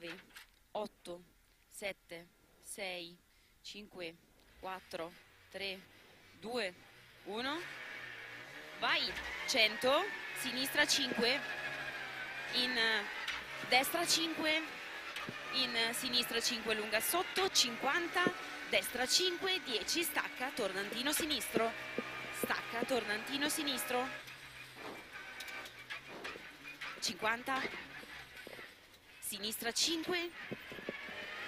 10, 9, 8, 7, 6, 5, 4, 3, 2, 1. Vai, 100, sinistra 5, in eh, destra 5, in eh, sinistra 5 lunga sotto, 50, destra 5, 10, stacca, tornantino sinistro, stacca, tornantino sinistro, 50, sinistra 5,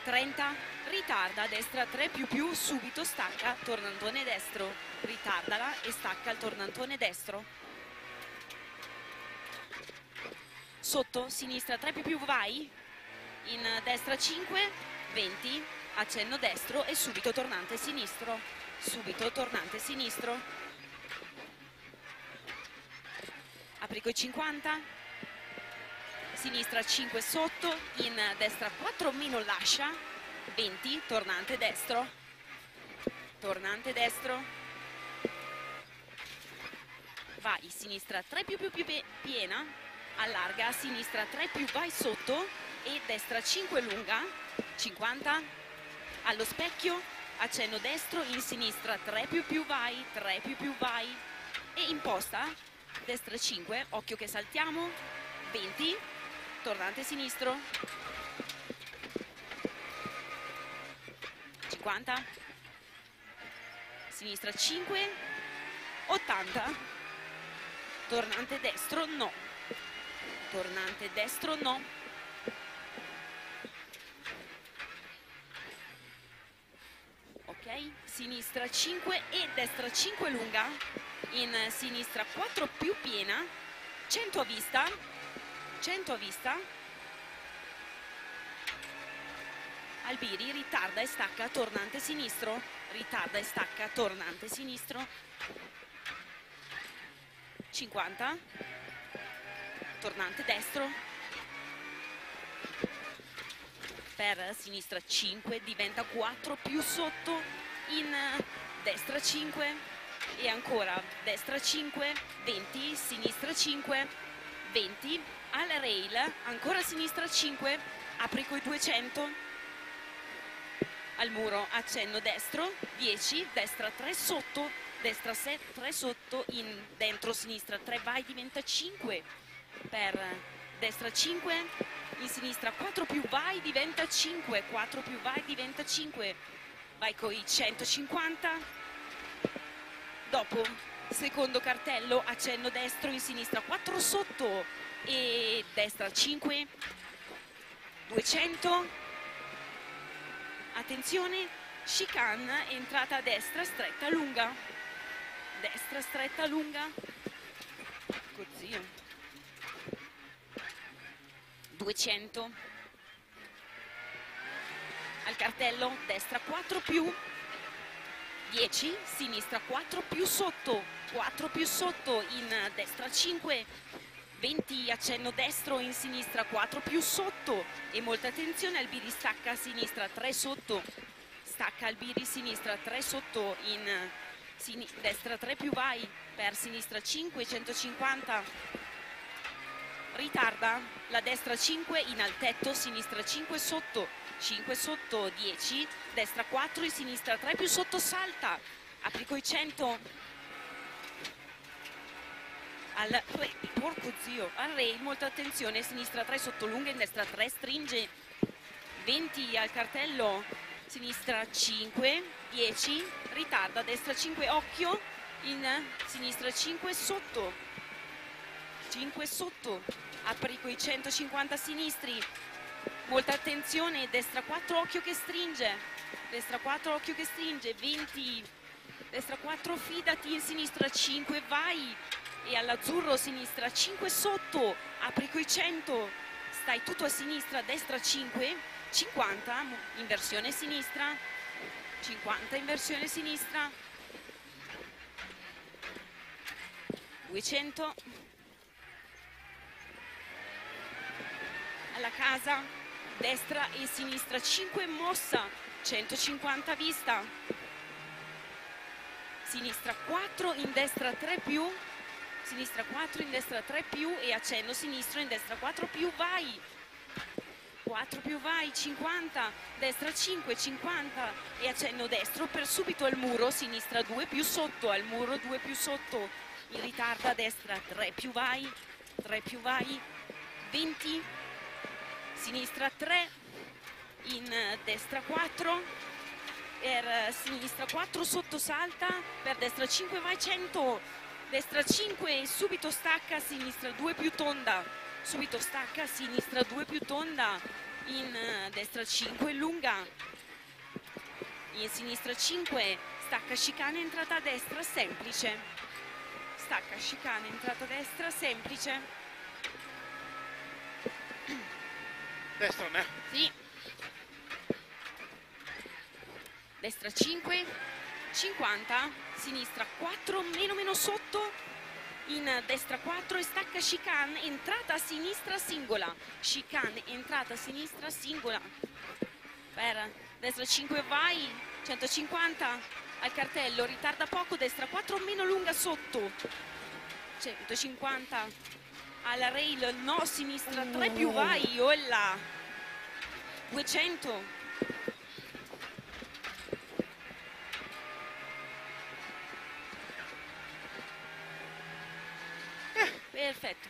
30, ritarda, destra 3 più più, subito stacca, tornantone destro, ritardala e stacca il tornantone destro. Sotto, sinistra 3 più più, vai, in destra 5, 20, accenno destro e subito tornante sinistro, subito tornante sinistro. Apri coi 50, sinistra 5 sotto, in destra 4 meno lascia, 20, tornante destro, tornante destro, vai, sinistra 3 più più più piena, allarga, sinistra 3 più vai sotto e destra 5 lunga, 50, allo specchio, accenno destro, in sinistra 3 più più vai, 3 più più vai. E imposta, destra 5, occhio che saltiamo, 20, tornante sinistro, 50, sinistra 5, 80, tornante destro no, tornante destro no, ok, sinistra 5 e destra 5 lunga, in sinistra 4 più piena, 100 a vista, 100 a vista, Albiri ritarda e stacca, tornante sinistro, ritarda e stacca, tornante sinistro, 50, tornante destro, per sinistra 5, diventa 4 più sotto, in destra 5 e ancora destra 5, 20, sinistra 5, 20, al rail, ancora sinistra 5, apri coi 200, al muro accenno destro 10 destra 3 sotto destra 3 sotto in dentro sinistra 3 vai diventa 5 per destra 5 in sinistra 4 più vai diventa 5 4 più vai diventa 5 vai coi 150 dopo secondo cartello accenno destro in sinistra 4 sotto e destra 5 200 Attenzione, chicane, entrata destra, stretta, lunga. Destra, stretta, lunga. Così. 200. Al cartello, destra 4 più. 10, sinistra 4 più sotto. 4 più sotto, in destra 5. 20 accenno destro in sinistra 4 più sotto. E molta attenzione Albiri stacca a sinistra 3 sotto. Stacca Albiri sinistra 3 sotto in destra 3 più vai per sinistra 5 150 ritarda la destra 5 in al tetto sinistra 5 sotto 5 sotto 10 destra 4 in sinistra 3 più sotto salta. Apri coi 100 al porco zio al rail molta attenzione sinistra 3 sotto lunga in destra 3 stringe. 20 al cartello sinistra 5 10 ritarda destra 5 occhio in sinistra 5 sotto. 5 sotto apri coi 150 sinistri. Molta attenzione destra 4 occhio che stringe. Destra 4 occhio che stringe. 20 destra 4 fidati in sinistra 5 vai e all'azzurro sinistra 5 sotto apri coi 100 stai tutto a sinistra destra 5 50 inversione sinistra 50 inversione sinistra. 200 alla casa destra e sinistra 5 mossa 150 vista. Sinistra 4 in destra 3 più sinistra 4 in destra 3 più e accenno sinistro in destra 4 più vai. 4 più vai, 50, destra 5, 50 e accenno destro per subito al muro, sinistra 2 più sotto, al muro 2 più sotto, in ritardo a destra 3 più vai, 3 più vai, 20, sinistra 3, in destra 4, per sinistra 4 sotto salta, per destra 5 vai 100, destra 5 subito stacca, sinistra 2 più tonda, subito stacca, sinistra 2 più tonda, in destra 5 lunga, in sinistra 5, stacca chicane, entrata a destra, semplice, stacca chicane, entrata a destra, semplice. Destra, ne? Sì. Destra 5, 50, sinistra 4, meno meno sotto, in destra 4 e stacca chicane, entrata a sinistra singola, chicane, entrata a sinistra singola, per destra 5 vai, 150 al cartello, ritarda poco, destra 4 meno lunga sotto, 150 alla rail, no sinistra 3 più vai, olla, 200 Perfetto.